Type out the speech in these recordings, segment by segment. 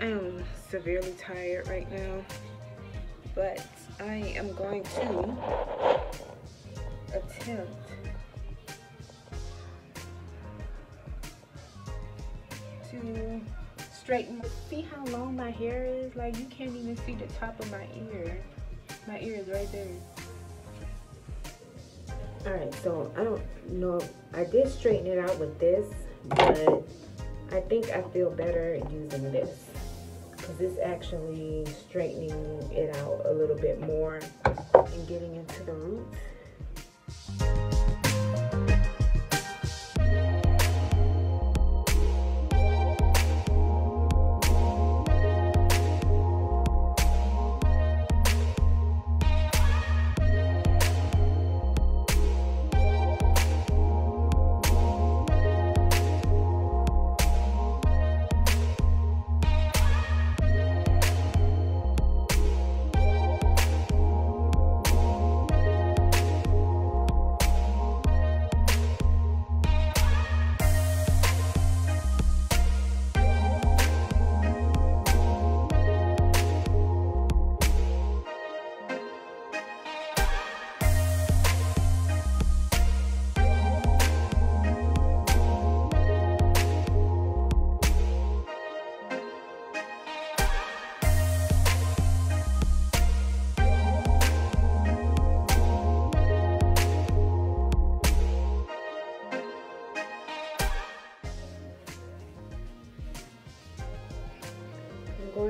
I am severely tired right now, but I am going to attempt to straighten. See how long my hair is? Like you can't even see the top of my ear. My ear is right there. All right, so I don't know. I did straighten it out with this, but I think I feel better using this because it's actually straightening it out a little bit more and getting into the roots.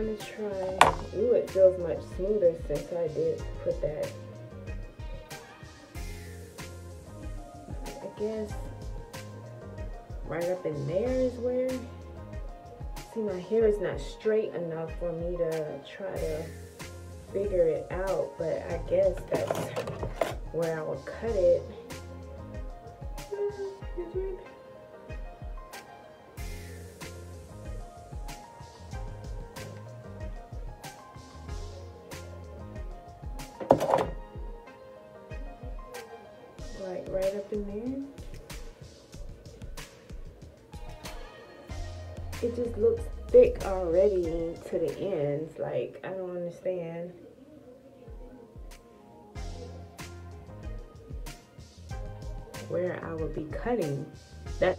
To try, ooh, it feels much smoother since I did put that. I guess right up in there is where, see my hair is not straight enough for me to try to figure it out, but I guess that's where I will cut it. There. It just looks thick already to the ends. Like, I don't understand. Where I would be cutting. That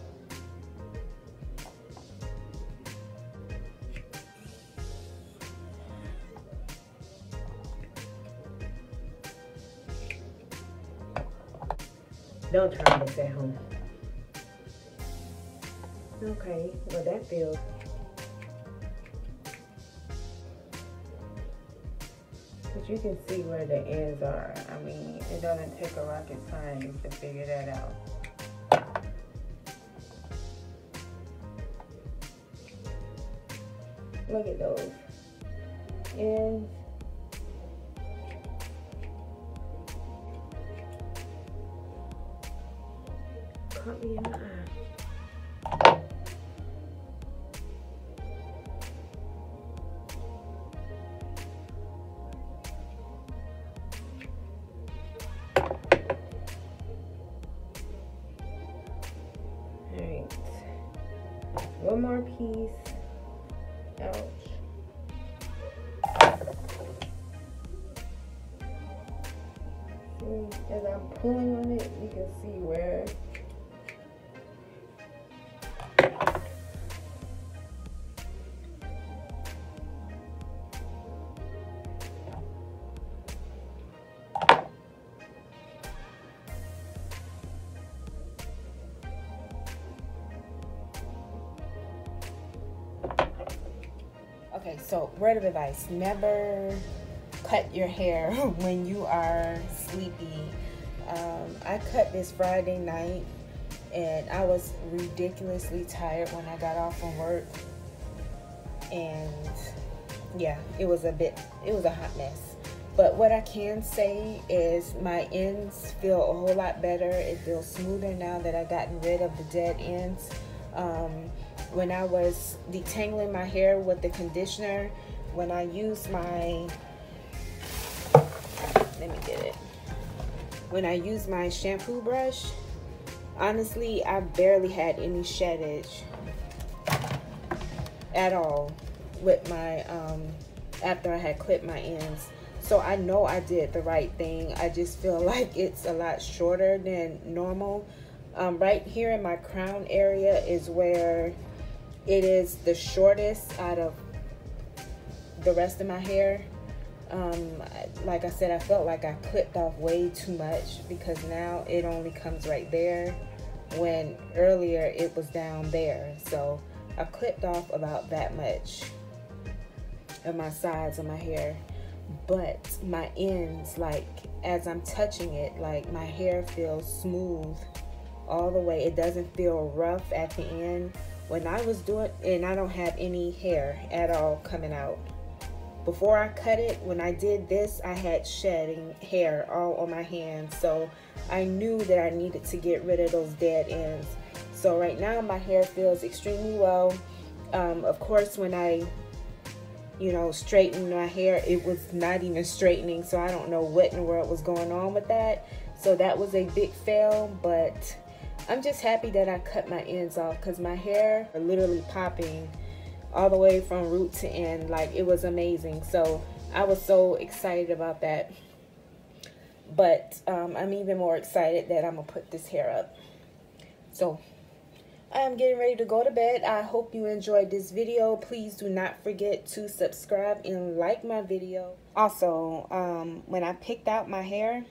Don't try this at home. Okay, well that feels. But you can see where the ends are. I mean, it doesn't take a rocket science to figure that out. Look at those ends. Caught me in eye. Alright. One more piece. Ouch. As I'm pulling on it, you can see where Okay, so word of advice never cut your hair when you are sleepy. Um, I cut this Friday night and I was ridiculously tired when I got off from work. And yeah, it was a bit, it was a hot mess. But what I can say is my ends feel a whole lot better. It feels smoother now that I've gotten rid of the dead ends. Um, when I was detangling my hair with the conditioner, when I used my, let me get it. When I used my shampoo brush, honestly, I barely had any sheddage. at all with my um, after I had clipped my ends. So I know I did the right thing. I just feel like it's a lot shorter than normal. Um, right here in my crown area is where it is the shortest out of the rest of my hair. Um, like I said, I felt like I clipped off way too much because now it only comes right there when earlier it was down there. So I clipped off about that much of my sides of my hair but my ends like as I'm touching it like my hair feels smooth all the way it doesn't feel rough at the end when I was doing and I don't have any hair at all coming out before I cut it when I did this I had shedding hair all on my hands so I knew that I needed to get rid of those dead ends so right now my hair feels extremely well um, of course when I you know, straightened my hair. It was not even straightening, so I don't know what in the world was going on with that. So that was a big fail, but I'm just happy that I cut my ends off because my hair are literally popping all the way from root to end. Like it was amazing. So I was so excited about that. But um, I'm even more excited that I'm going to put this hair up. So I'm getting ready to go to bed. I hope you enjoyed this video. Please do not forget to subscribe and like my video. Also, um, when I picked out my hair,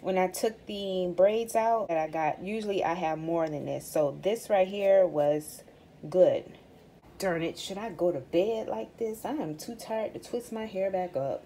when I took the braids out that I got, usually I have more than this. So this right here was good. Darn it, should I go to bed like this? I am too tired to twist my hair back up.